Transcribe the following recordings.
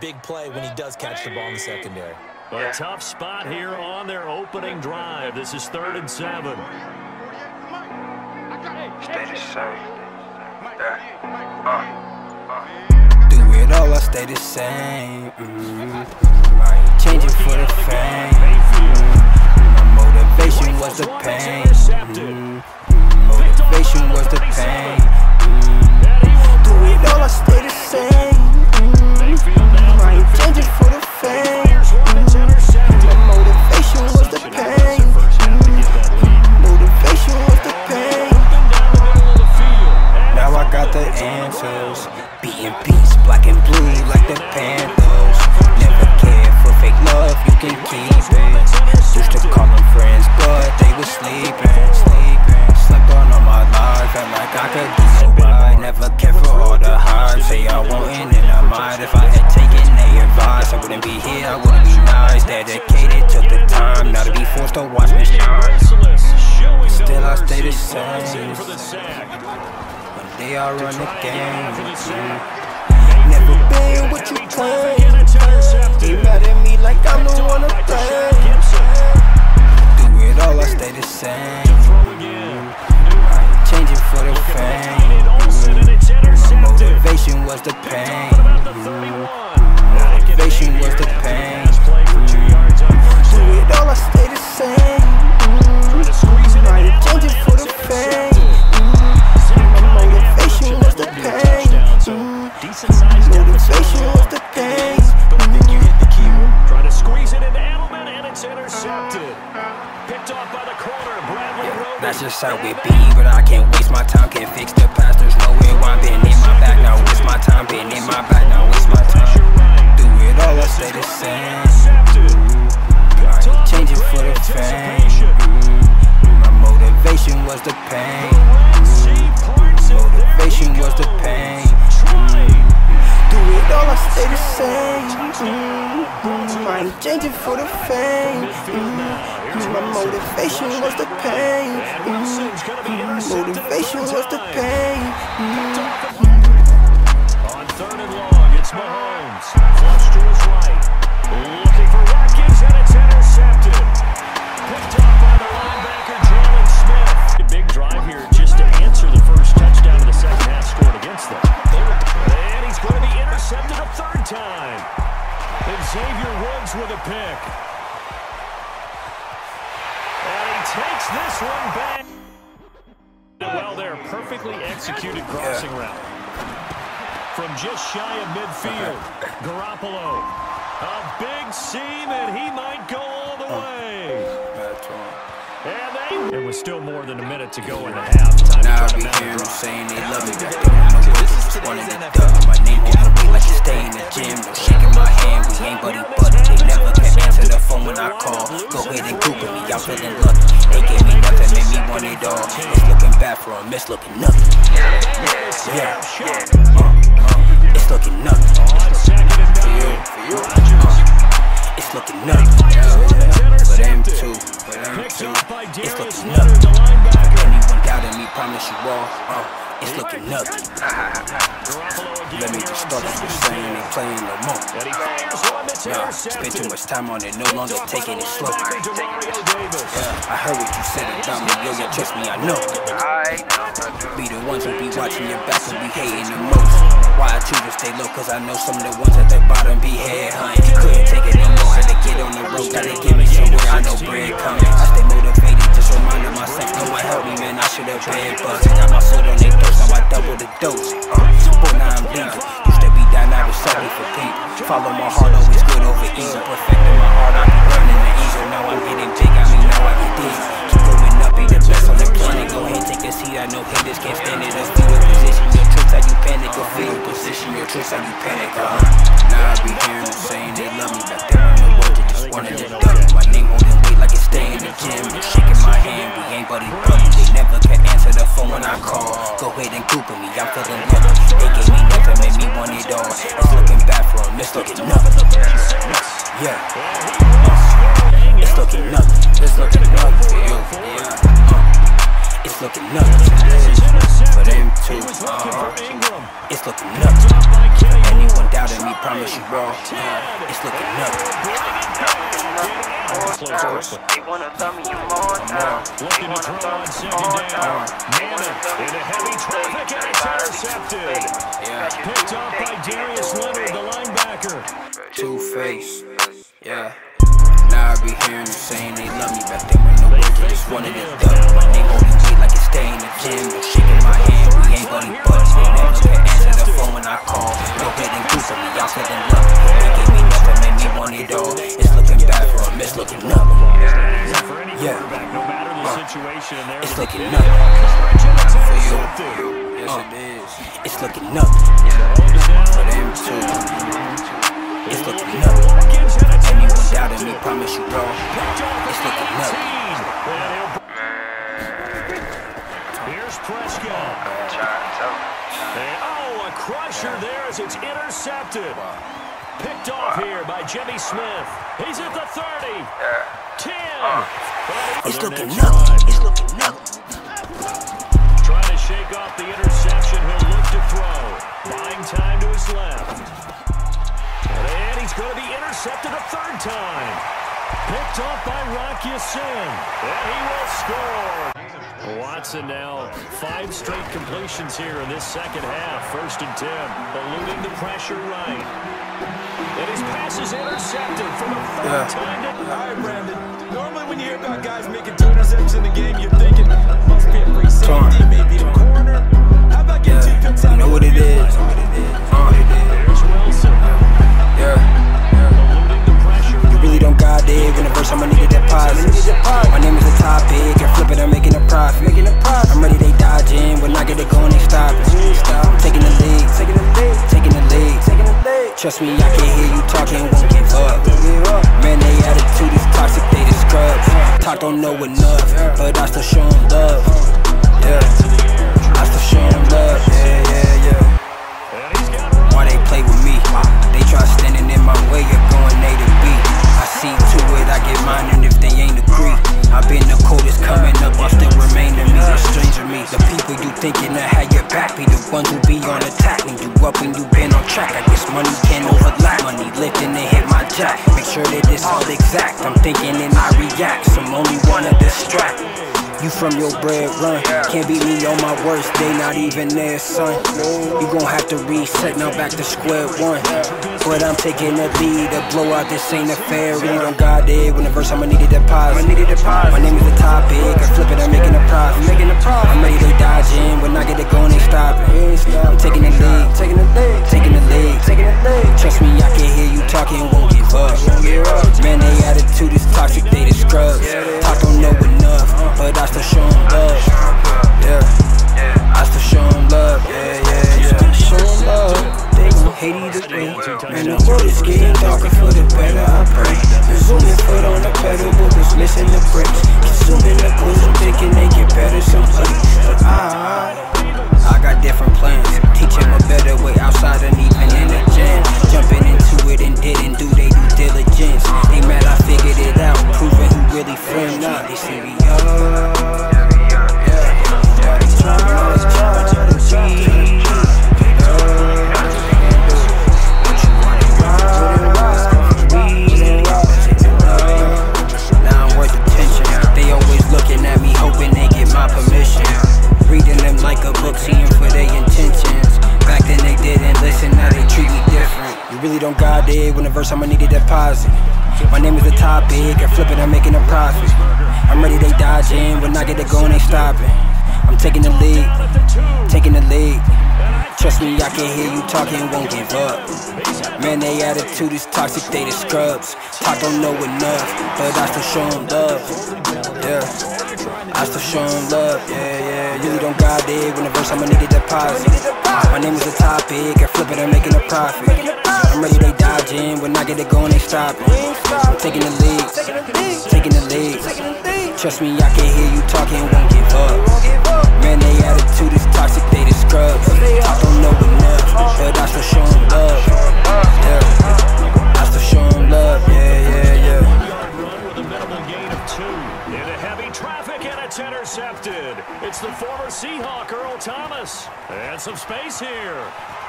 big play when he does catch the ball in the secondary. A tough spot here on their opening drive. This is third and seven. Stay the same. Uh, Do it all, I stay the same. Mm-hmm. Changing for the fame. Mm-hmm. My motivation was the pain. The answers. Beating beats, black and blue like the Panthers. Never cared for fake love, you can keep it. Used to call them friends, but they was sleeping. Slept on all my life, felt like I could do right. Never cared for all the hype. Say I wouldn't and I might. If I had taken their advice, I wouldn't be here, I wouldn't be nice. Dedicated, took the time, now to be forced to watch me shine. Still I stay the same. Day I run the game. Never been what you claim. They mad at me like I'm the one to blame. Do it all, I stay the same. I ain't changing for the fame. My motivation was the pain. Just how be, but I can't waste my time, can't fix the past. There's nowhere I'm been in my back now. Waste my time, been in my back now. Waste my time. Do it all, I stay the same. I ain't changing for the fame. Mm-hmm. My motivation was the pain. Motivation was the pain. Mm-hmm. Do it all, I stay the same. Mm-hmm. Ain't changing for the fame. Motivation was the pain. Mm-hmm. Motivation was the pain. On third and long, it's Mahomes. Flush to his right. Looking for Watkins, and it's intercepted. Picked off by the linebacker, Jaylon Smith. Big drive here just to answer the first touchdown of the second half scored against them. And he's going to be intercepted a third time. And Xavier Woods with a pick. This one back. Well, there, perfectly executed crossing route. From just shy of midfield, Garoppolo. A big seam, and he might go all the oh. way. And they... There was still more than a minute to go in the half. Time Now I to be try to hearing them saying they love me back then. No work, just wanted to duck. My name on the way like you stay in the gym. No shaking my hand, we ain't buddy buddy. They never can answer the phone when I call. Go ahead and Google me, I'm feeling lucky. They gave me nothing, made me want it all. It's looking bad for a miss, looking nothing. Yeah, uh, uh, it's looking nothing. Me, promise you all, uh, it's looking nothing. Let me just start off with saying they playing no more. Nah, spent too much time on it, no longer taking it slow. Yeah, I heard what you said about me, yo, yeah, trust me, I know. Be the ones who be watching your back and be hating the most. Why I choose to stay low, cause I know some of the ones at the bottom be head hunting. Couldn't take it no more, had to get on the road, gotta get me somewhere, I know bread coming. I stay motivated, reminding myself, no one help me, man, I should've been buzzing. Got my foot on their throats, now I double the dose. But now I'm leaving, used to be down, now it's solely for people. Follow my heart, always good over evil. Perfecting my heart, I be running the eagle. Now I'm getting big, I mean, now I get deep. Keep going up, be the best on the planet. Go ahead, take a seat, I know haters can't stand it. Let's feel the position, your tricks, how you panic. Go feel the position, your tricks, how you panic. Uh, now I be hearing them saying they love me back then. No words, they just wanted to duck me. My name holding weight like it's stay in the gym. They never can answer the phone when I call. Go ahead and Google me, I'm feeling lucky. They gave me nothing, made me want it all. It's looking bad for them, it's looking nothing. Yeah. It's looking nothing. It's looking nothing. Yeah. Uh, It's looking up. For them two, uh, it's looking up. Anyone doubting me, promise you wrong. It's looking up. They wanna throw me more down. They Looking to wanna throw throw on me second more down. down. They wanna Namath throw me into heavy traffic and it's intercepted. Yeah, Picked off by Darius Leonard, the linebacker. Two Face. Yeah. Now I be hearing them saying they love me back then when no words I just wanted to duck. Yeah. no matter the situation, and It's looking up. Yes, it is. It's looking up. For them too. It's looking up. Anyone doubting me, promise you wrong. It's looking up. Here's Prescott. Oh, a crusher there as it's intercepted. Picked off here by Jimmy Smith. He's at the 30. 10. It's looking up. It's looking up. Trying to shake off the interception. He'll look to throw. Buying time to his left. And he's going to be intercepted a third time. Picked off by Rock Sin. And he will score. Watson now five straight completions here in this second half. First and 10. Eluding the pressure right. And his pass is intercepted for the third Yeah. time. To- All right, Brandon. Normally when you hear about guys making two interceptions in the game, you're Trust me, I can hear you talking, won't give up. Man, they attitude is toxic, they the scrubs. Talk don't know enough, but I still show 'em love. Yeah, I still show 'em love. Yeah, yeah, yeah. Why they play with me? They try standing in my way of going A to B. I see to it, I get mine, and if they ain't agree, I've been the coldest coming up, I still remain to me, a stranger me. The people you thinking that had your back be the ones who sure that this all exact. I'm thinking and I react, some only wanna distract. You from your bread run. Can't beat me on my worst day, not even there, son. You gon' have to reset, now back to square one. But I'm taking the lead, a blowout, this ain't a fair on God did. When the verse I'ma need a deposit. My name is the topic, I flip it, I'm making a profit. I'm making a pro. I'm ready, they dodging, when I get it going, they stopping. I'm taking the lead, taking the lead, taking the lead, taking the lead. Trust me, I can hear you talking, won't up. Man, they attitude is toxic, they the scrubs. The topic, I flip I'm making a profit. I'm ready, they dodging. When I get it going, they stopping. I'm taking the lead, taking the lead. Trust me, I can hear you talking, won't give up. Man, they attitude is toxic, they the scrubs. Talk don't know enough, but I still show 'em love. Yeah, I still show 'em love. Yeah, yeah. Really don't got it when the verse I'ma need a deposit. My name is the topic, I flip it, I'm making a profit. I'm ready, they dodging. When I get it going, they stopping. I'm taking the lead, taking the lead. Trust me, I can hear you talking, won't give up. Man, they attitude is toxic, they the scrubs. I don't know enough, but I still show 'em love. Yeah, I still show 'em love. Yeah, yeah, yeah. Into heavy traffic and it's intercepted. It's the former Seahawk Earl Thomas. And some space here.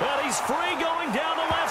And he's free going down the left